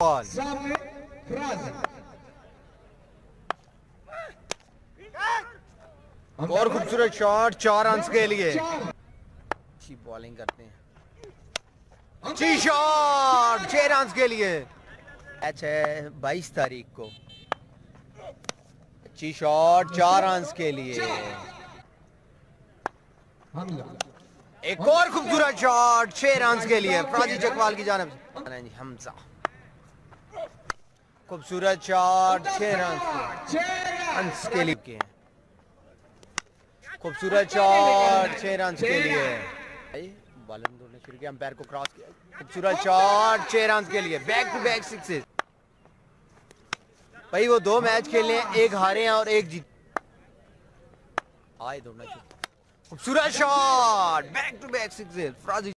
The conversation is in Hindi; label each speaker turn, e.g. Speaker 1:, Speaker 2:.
Speaker 1: बॉल और खूबसूरत शॉट चार रन के लिए। अच्छी बॉलिंग करते हैं। अच्छी शॉट छह रन के लिए। मैच है बाईस तारीख को। अच्छी शॉट चार रन के लिए। एक और खूबसूरत शॉट छह रन के लिए। प्राजी चकवाल की जानब हमजा। खूबसूरत शॉट छह रन रन के लिए खूबसूरत शॉट छह रन के लिए। भाई, बॉलर ने दौड़ना शुरू किया अंपायर को क्रॉस किया। खूबसूरत शॉट छह रन के लिए। बैक टू बैक सिक्सेस भाई वो दो मैच खेले हैं। एक हारे हैं और एक जीत। आए दौड़ना शुरू खूबसूरत shot back to back sixes